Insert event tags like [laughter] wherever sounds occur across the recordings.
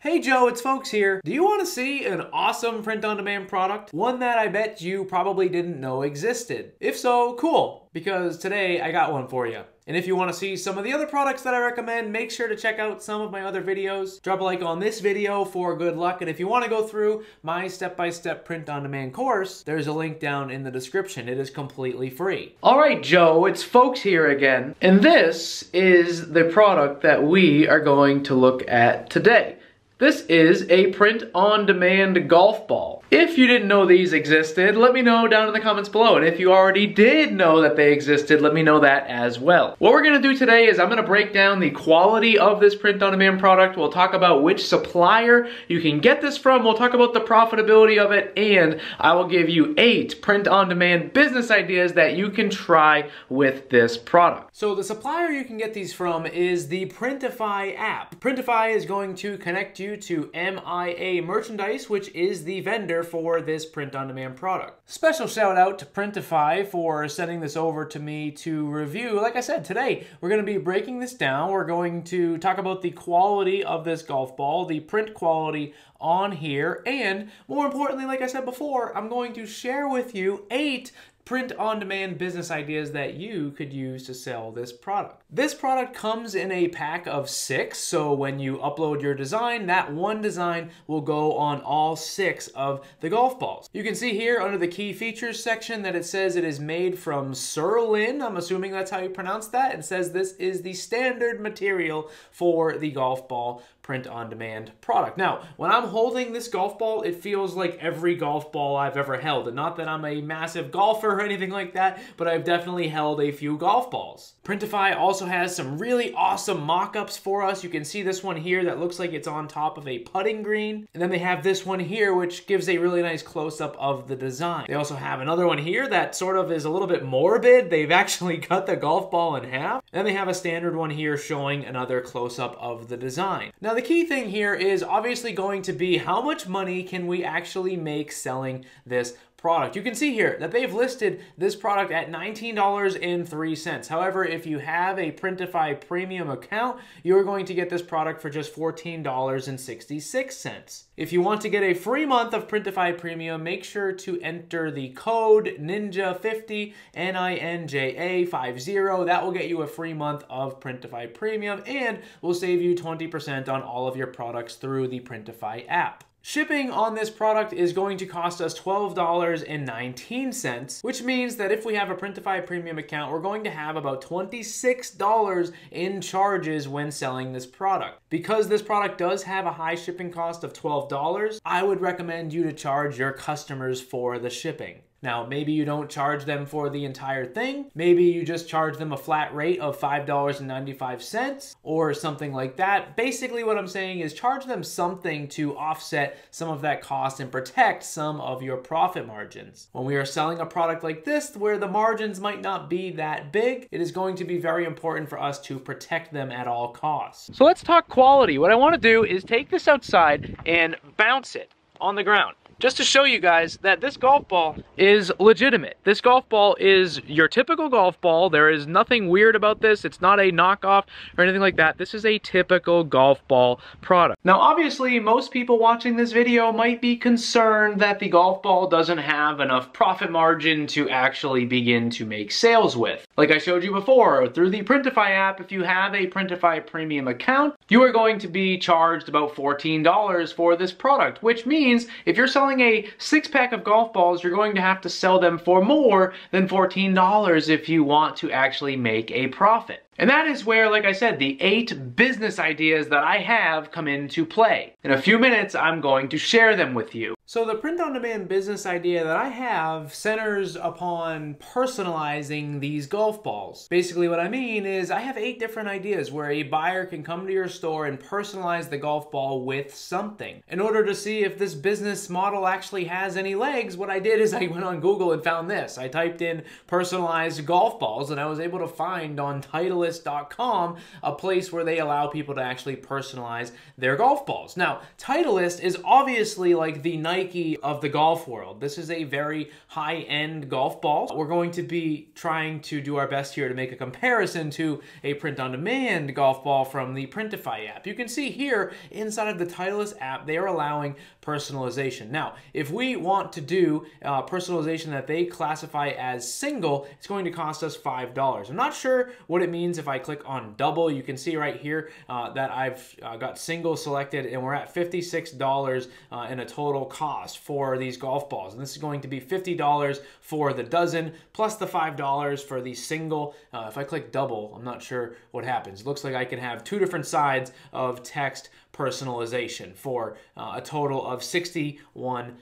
Hey Joe, it's Folks here. Do you want to see an awesome print-on-demand product? One that I bet you probably didn't know existed. If so, cool, because today I got one for you. And if you want to see some of the other products that I recommend, make sure to check out some of my other videos. Drop a like on this video for good luck, and if you want to go through my step-by-step print-on-demand course, there's a link down in the description. It is completely free. All right, Joe, it's Folks here again, and this is the product that we are going to look at today. This is a print-on-demand golf ball. If you didn't know these existed, let me know down in the comments below. And if you already did know that they existed, let me know that as well. What we're gonna do today is I'm gonna break down the quality of this print-on-demand product. We'll talk about which supplier you can get this from. We'll talk about the profitability of it. And I will give you eight print-on-demand business ideas that you can try with this product. So the supplier you can get these from is the Printify app. Printify is going to connect you you to MIA Merchandise, which is the vendor for this print on demand product. Special shout out to Printify for sending this over to me to review. Like I said, today we're going to be breaking this down. We're going to talk about the quality of this golf ball, the print quality on here, and more importantly, like I said before, I'm going to share with you eight print on demand business ideas that you could use to sell this product. This product comes in a pack of six, so when you upload your design, that one design will go on all six of the golf balls. You can see here under the key features section that it says it is made from Surlyn, I'm assuming that's how you pronounce that, and says this is the standard material for the golf ball print on demand product. Now, when I'm holding this golf ball, it feels like every golf ball I've ever held. And not that I'm a massive golfer or anything like that, but I've definitely held a few golf balls. Printify also has some really awesome mock-ups for us. You can see this one here that looks like it's on top of a putting green. And then they have this one here, which gives a really nice close-up of the design. They also have another one here that sort of is a little bit morbid. [laughs] They've actually cut the golf ball in half. And then they have a standard one here showing another close-up of the design. Now, the key thing here is obviously going to be how much money can we actually make selling this product. You can see here that they've listed this product at $19.03. However, if you have a Printify premium account, you're going to get this product for just $14.66. If you want to get a free month of Printify premium, make sure to enter the code NINJA50, N-I-N-J-A 50. That will get you a free month of Printify premium and will save you 20% on all of your products through the Printify app. Shipping on this product is going to cost us $12.19, which means that if we have a Printify premium account, we're going to have about $26 in charges when selling this product. Because this product does have a high shipping cost of $12, I would recommend you to charge your customers for the shipping. Now, maybe you don't charge them for the entire thing. Maybe you just charge them a flat rate of $5.95 or something like that. Basically, what I'm saying is charge them something to offset some of that cost and protect some of your profit margins. When we are selling a product like this, where the margins might not be that big, it is going to be very important for us to protect them at all costs. So let's talk quality. What I want to do is take this outside and bounce it on the ground just to show you guys that this golf ball is legitimate. This golf ball is your typical golf ball. There is nothing weird about this. It's not a knockoff or anything like that. This is a typical golf ball product. Now, obviously, most people watching this video might be concerned that the golf ball doesn't have enough profit margin to actually begin to make sales with. Like I showed you before, through the Printify app, if you have a Printify premium account, you are going to be charged about $14 for this product, which means if you're selling selling a six pack of golf balls, you're going to have to sell them for more than $14 if you want to actually make a profit. And that is where, like I said, the eight business ideas that I have come into play. In a few minutes, I'm going to share them with you. So the print-on-demand business idea that I have centers upon personalizing these golf balls. Basically what I mean is I have eight different ideas where a buyer can come to your store and personalize the golf ball with something. In order to see if this business model actually has any legs, what I did is I went on Google and found this. I typed in personalized golf balls and I was able to find on Titleist.com a place where they allow people to actually personalize their golf balls. Now, Titleist is obviously like the nice Of the golf world. This is a very high end golf ball. We're going to be trying to do our best here to make a comparison to a print on demand golf ball from the Printify app. You can see here inside of the Titleist app, they are allowing personalization. Now, if we want to do uh, personalization that they classify as single, it's going to cost us $5. I'm not sure what it means if I click on double. You can see right here uh, that I've uh, got single selected and we're at $56 uh, in a total cost for these golf balls. And this is going to be $50 for the dozen plus the $5 for the single. Uh, if I click double, I'm not sure what happens. It looks like I can have two different sides of text personalization for uh, a total of $61,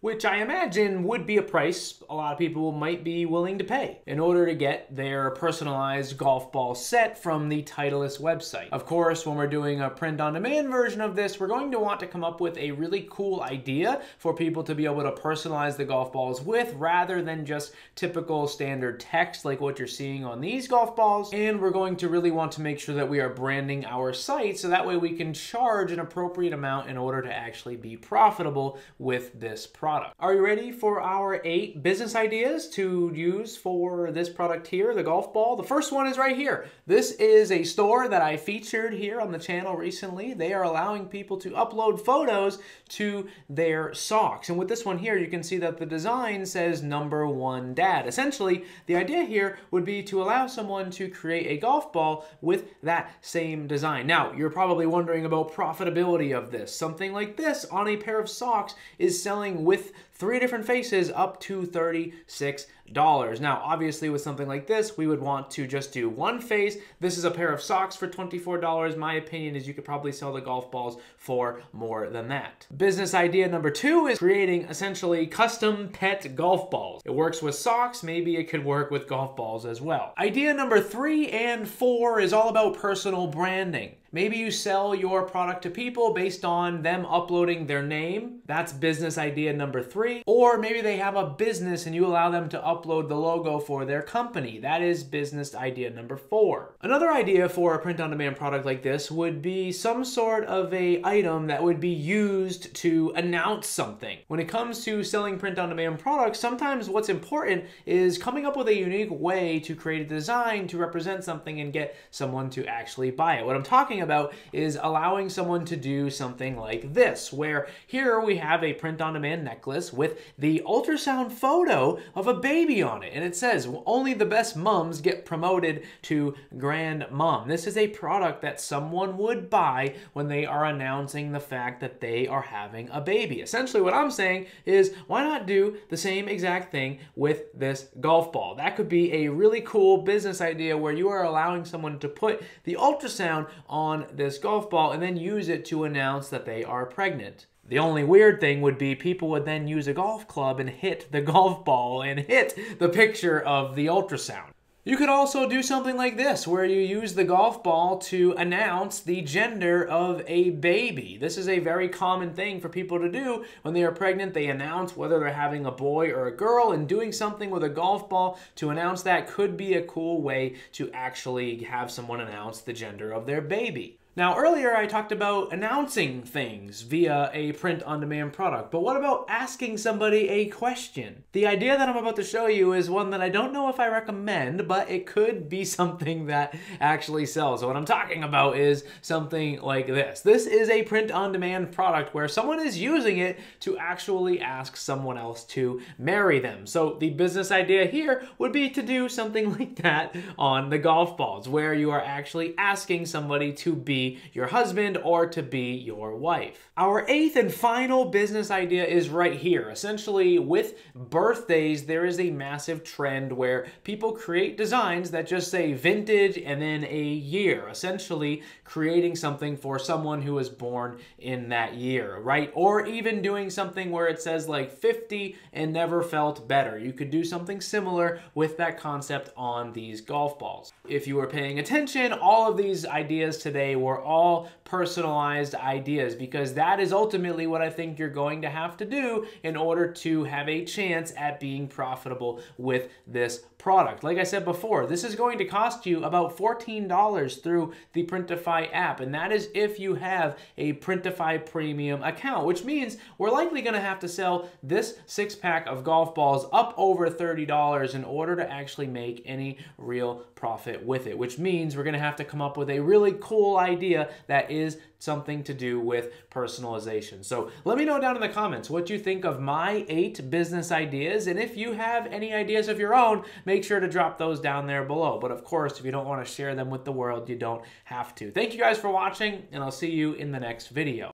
which I imagine would be a price a lot of people might be willing to pay in order to get their personalized golf ball set from the Titleist website. Of course, when we're doing a print on demand version of this, we're going to want to come up with a really cool idea for people to be able to personalize the golf balls with rather than just typical standard text like what you're seeing on these golf balls. And we're going to really want to make sure that we are branding our site so that way we can charge an appropriate amount in order to actually be profitable with this product. Are you ready for our eight business ideas to use for this product here, the golf ball? The first one is right here. This is a store that I featured here on the channel recently. They are allowing people to upload photos to their socks. And with this one here, you can see that the design says number one dad. Essentially, the idea here would be to allow someone to create a golf ball with that same design. Now, you're probably wondering about profitability of this. Something like this on a pair of socks is selling with three different faces up to $36. Now, obviously with something like this, we would want to just do one face. This is a pair of socks for $24. My opinion is you could probably sell the golf balls for more than that. Business idea number two is creating essentially custom pet golf balls. It works with socks, maybe it could work with golf balls as well. Idea number three and four is all about personal branding. Maybe you sell your product to people based on them uploading their name. That's business idea number three. Or maybe they have a business and you allow them to upload the logo for their company. That is business idea number four. Another idea for a print on demand product like this would be some sort of a item that would be used to announce something. When it comes to selling print on demand products, sometimes what's important is coming up with a unique way to create a design to represent something and get someone to actually buy it. What I'm talking about is allowing someone to do something like this, where here we have a print on demand necklace with the ultrasound photo of a baby on it. And it says, only the best mums get promoted to grand mom. This is a product that someone would buy when they are announcing the fact that they are having a baby. Essentially, what I'm saying is, why not do the same exact thing with this golf ball? That could be a really cool business idea where you are allowing someone to put the ultrasound on on this golf ball and then use it to announce that they are pregnant. The only weird thing would be people would then use a golf club and hit the [laughs] golf ball and hit the picture of the ultrasound. You could also do something like this, where you use the golf ball to announce the gender of a baby. This is a very common thing for people to do when they are pregnant. They announce whether they're having a boy or a girl, and doing something with a golf ball to announce that could be a cool way to actually have someone announce the gender of their baby. Now, earlier I talked about announcing things via a print on demand product, but what about asking somebody a question? The idea that I'm about to show you is one that I don't know if I recommend, but it could be [laughs] something that actually sells. So, what I'm talking about is something like this. This is a print on demand product where someone is using it to actually ask someone else to marry them. So, the business idea here would be to do something [laughs] like that on the golf balls, where you are actually asking somebody to be your husband or to be your wife. Our eighth and final business idea is right here. Essentially, with birthdays, there is a massive trend where people create designs that just say vintage and then a year, essentially creating something for someone who was born in that year, right? Or even doing something where it says like 50 and never felt better. You could do something similar with that concept on these golf balls. If you were paying attention, all of these ideas today were for all personalized ideas because that is ultimately what I think you're going to have to do in order to have a chance at being profitable with this product. Like I said before, this is going to cost you about $14 through the Printify app, and that is if you have a Printify Premium account, which means we're likely going to have to sell this six pack of golf balls up over $30 in order to actually make any real profit with it, which means we're to have to come up with a really cool idea that is something to do with personalization. So let me know down in the comments what you think of my eight business ideas. And if you have any ideas of your own, make sure to drop those down there below. But of course, if you don't want to share them with the world, you don't have to. Thank you guys for watching, and I'll see you in the next video.